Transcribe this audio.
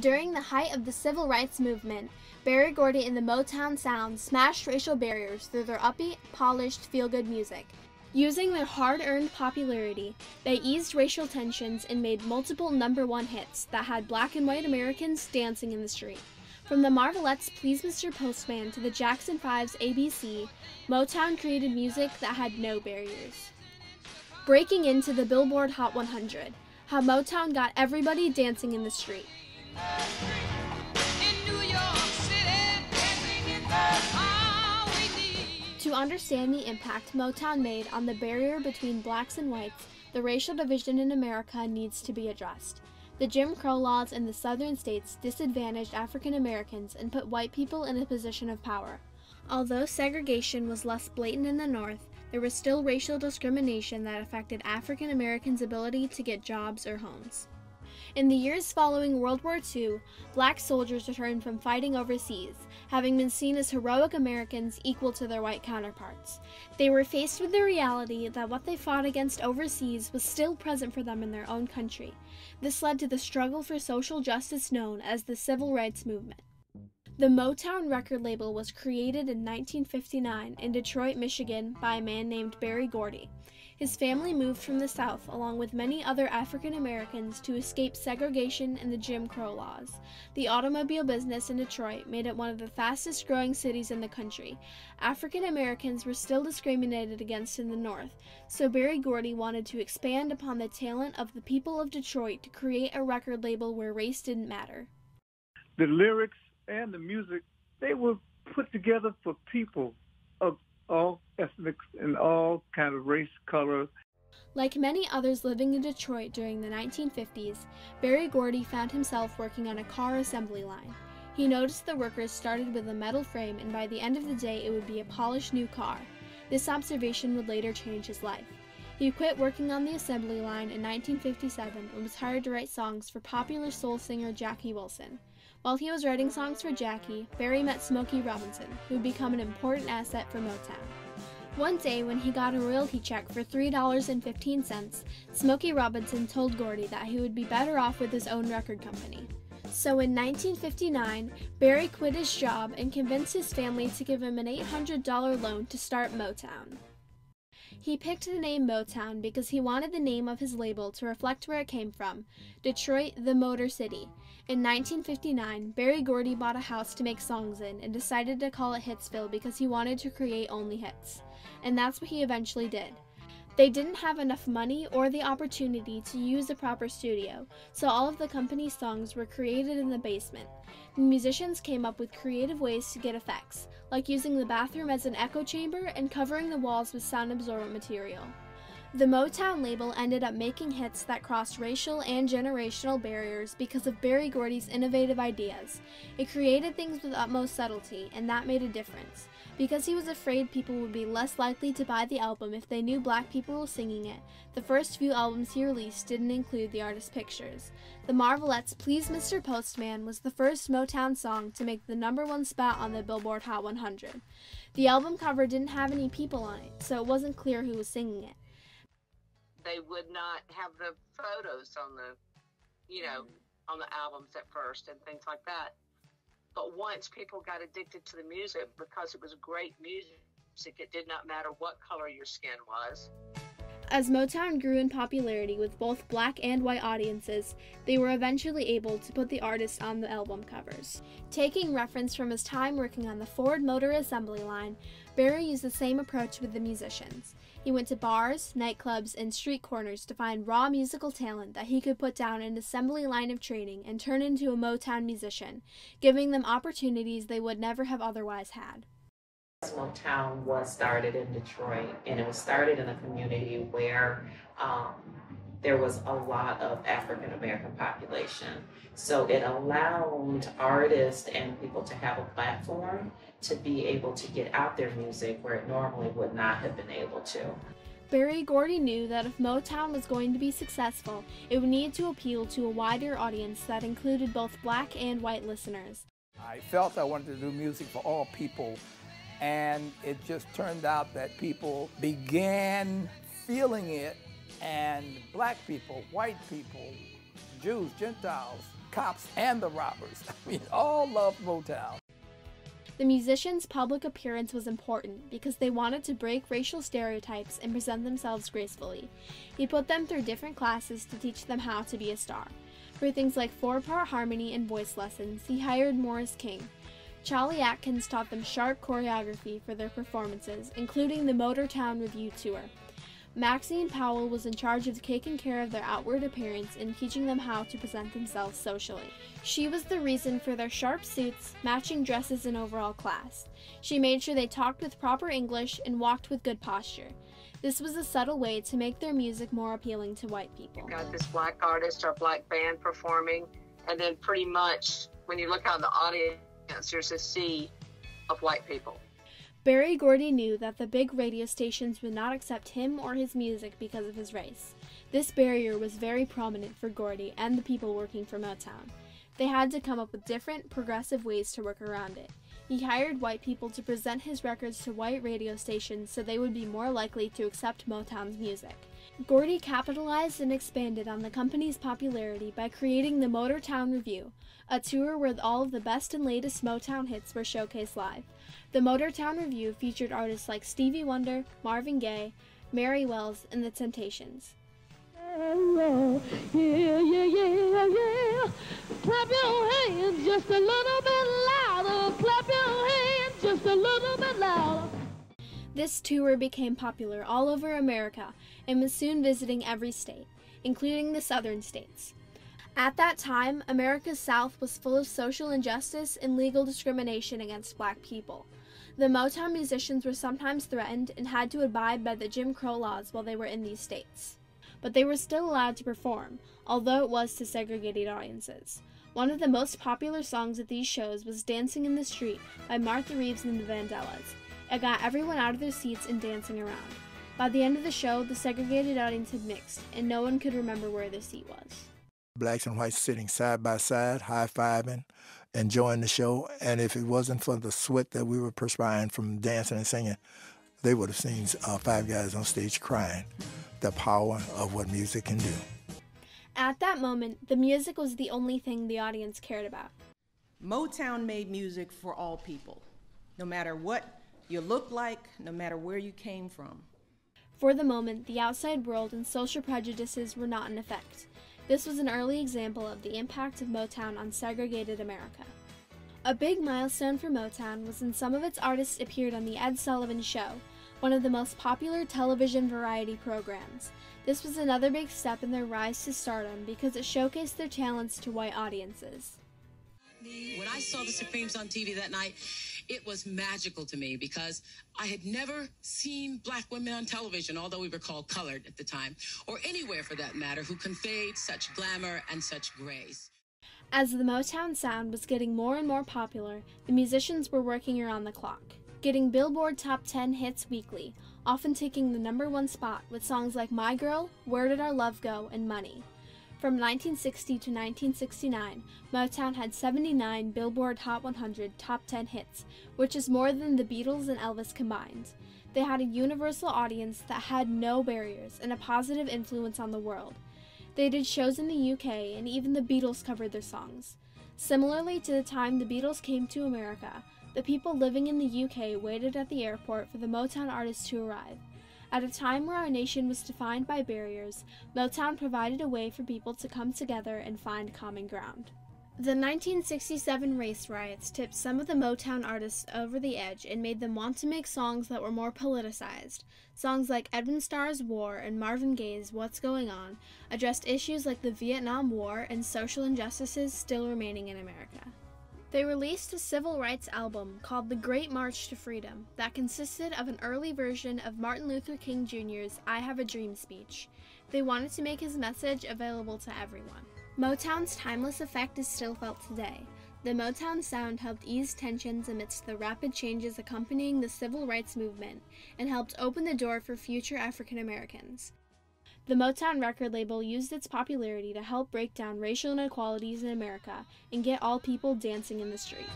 During the height of the civil rights movement, Berry Gordy and the Motown sound smashed racial barriers through their upbeat, polished, feel good music. Using their hard earned popularity, they eased racial tensions and made multiple number one hits that had black and white Americans dancing in the street. From the Marvelettes' Please Mr. Postman to the Jackson 5's ABC, Motown created music that had no barriers. Breaking into the Billboard Hot 100, how Motown got everybody dancing in the street. To understand the impact Motown made on the barrier between blacks and whites, the racial division in America needs to be addressed. The Jim Crow laws in the southern states disadvantaged African Americans and put white people in a position of power. Although segregation was less blatant in the North, there was still racial discrimination that affected African Americans' ability to get jobs or homes. In the years following World War II, black soldiers returned from fighting overseas, having been seen as heroic Americans equal to their white counterparts. They were faced with the reality that what they fought against overseas was still present for them in their own country. This led to the struggle for social justice known as the Civil Rights Movement. The Motown record label was created in 1959 in Detroit, Michigan by a man named Berry Gordy. His family moved from the South along with many other African Americans to escape segregation and the Jim Crow laws. The automobile business in Detroit made it one of the fastest growing cities in the country. African Americans were still discriminated against in the North, so Berry Gordy wanted to expand upon the talent of the people of Detroit to create a record label where race didn't matter. The lyrics and the music, they were put together for people of all kind race, color. Like many others living in Detroit during the 1950s, Berry Gordy found himself working on a car assembly line. He noticed the workers started with a metal frame and by the end of the day it would be a polished new car. This observation would later change his life. He quit working on the assembly line in 1957 and was hired to write songs for popular soul singer Jackie Wilson. While he was writing songs for Jackie, Berry met Smokey Robinson, who would become an important asset for Motown. One day, when he got a royalty check for $3.15, Smokey Robinson told Gordy that he would be better off with his own record company. So in 1959, Berry quit his job and convinced his family to give him an $800 loan to start Motown. He picked the name Motown because he wanted the name of his label to reflect where it came from Detroit, the Motor City. In 1959, Berry Gordy bought a house to make songs in and decided to call it Hitsville because he wanted to create only hits. And that's what he eventually did. They didn't have enough money or the opportunity to use a proper studio, so all of the company's songs were created in the basement. The musicians came up with creative ways to get effects, like using the bathroom as an echo chamber and covering the walls with sound absorbent material. The Motown label ended up making hits that crossed racial and generational barriers because of Berry Gordy's innovative ideas. It created things with utmost subtlety, and that made a difference. Because he was afraid people would be less likely to buy the album if they knew black people were singing it, the first few albums he released didn't include the artist's pictures. The Marvelettes' Please Mr. Postman was the first Motown song to make the number one spot on the Billboard Hot 100. The album cover didn't have any people on it, so it wasn't clear who was singing it they would not have the photos on the, you know, mm. on the albums at first and things like that. But once people got addicted to the music because it was great music, it did not matter what color your skin was. As Motown grew in popularity with both black and white audiences, they were eventually able to put the artist on the album covers. Taking reference from his time working on the Ford Motor Assembly line, Berry used the same approach with the musicians. He went to bars, nightclubs, and street corners to find raw musical talent that he could put down an assembly line of training and turn into a Motown musician, giving them opportunities they would never have otherwise had. Motown was started in Detroit, and it was started in a community where um, there was a lot of African American population. So it allowed artists and people to have a platform to be able to get out their music where it normally would not have been able to. Berry Gordy knew that if Motown was going to be successful, it would need to appeal to a wider audience that included both black and white listeners. I felt I wanted to do music for all people and it just turned out that people began feeling it, and black people, white people, Jews, Gentiles, cops and the robbers. I mean, all loved Motown. The musician's public appearance was important because they wanted to break racial stereotypes and present themselves gracefully. He put them through different classes to teach them how to be a star. For things like four part harmony and voice lessons, he hired Maurice King. Cholly Atkins taught them sharp choreography for their performances, including the Motortown Revue Tour. Maxine Powell was in charge of taking care of their outward appearance and teaching them how to present themselves socially. She was the reason for their sharp suits, matching dresses, and overall class. She made sure they talked with proper English and walked with good posture. This was a subtle way to make their music more appealing to white people. You've got this black artist or black band performing, and then pretty much when you look out in the audience, there's a sea of white people. Berry Gordy knew that the big radio stations would not accept him or his music because of his race. This barrier was very prominent for Gordy and the people working for Motown. They had to come up with different, progressive ways to work around it. He hired white people to present his records to white radio stations so they would be more likely to accept Motown's music. Gordy capitalized and expanded on the company's popularity by creating the Motortown Revue, a tour where all of the best and latest Motown hits were showcased live. The Motortown Revue featured artists like Stevie Wonder, Marvin Gaye, Mary Wells, and The Temptations. Yeah, yeah, yeah, yeah. Clap your hands just a little bit louder. Clap your hands just a little bit louder. This tour became popular all over America and was soon visiting every state, including the southern states. At that time, America's South was full of social injustice and legal discrimination against black people. The Motown musicians were sometimes threatened and had to abide by the Jim Crow laws while they were in these states. But they were still allowed to perform, although it was to segregated audiences. One of the most popular songs at these shows was Dancing in the Street by Martha Reeves and the Vandellas. It got everyone out of their seats and dancing around. By the end of the show, the segregated audience had mixed, and no one could remember where their seat was. Blacks and whites sitting side by side, high fiving, enjoying the show. And if it wasn't for the sweat that we were perspiring from dancing and singing, they would have seen uh, five guys on stage crying. The power of what music can do. At that moment, the music was the only thing the audience cared about. Motown made music for all people, no matter what you look like, no matter where you came from. For the moment, the outside world and social prejudices were not in effect. This was an early example of the impact of Motown on segregated America. A big milestone for Motown was when some of its artists appeared on The Ed Sullivan Show, one of the most popular television variety programs. This was another big step in their rise to stardom because it showcased their talents to white audiences. When I saw the Supremes on TV that night, it was magical to me because I had never seen black women on television, although we were called colored at the time, or anywhere for that matter, who conveyed such glamour and such grace. As the Motown sound was getting more and more popular, the musicians were working around the clock, getting Billboard Top 10 hits weekly, often taking the number one spot with songs like My Girl, Where Did Our Love Go, and Money. From 1960 to 1969, Motown had 79 Billboard Hot 100 Top 10 hits, which is more than the Beatles and Elvis combined. They had a universal audience that had no barriers and a positive influence on the world. They did shows in the UK, and even the Beatles covered their songs. Similarly to the time the Beatles came to America, the people living in the UK waited at the airport for the Motown artists to arrive. At a time where our nation was defined by barriers, Motown provided a way for people to come together and find common ground. The 1967 race riots tipped some of the Motown artists over the edge and made them want to make songs that were more politicized. Songs like Edwin Starr's War and Marvin Gaye's What's Going On addressed issues like the Vietnam War and social injustices still remaining in America. They released a civil rights album called The Great March to Freedom that consisted of an early version of Martin Luther King Jr.'s I Have a Dream speech. They wanted to make his message available to everyone. Motown's timeless effect is still felt today. The Motown sound helped ease tensions amidst the rapid changes accompanying the civil rights movement and helped open the door for future African Americans. The Motown record label used its popularity to help break down racial inequalities in America and get all people dancing in the street.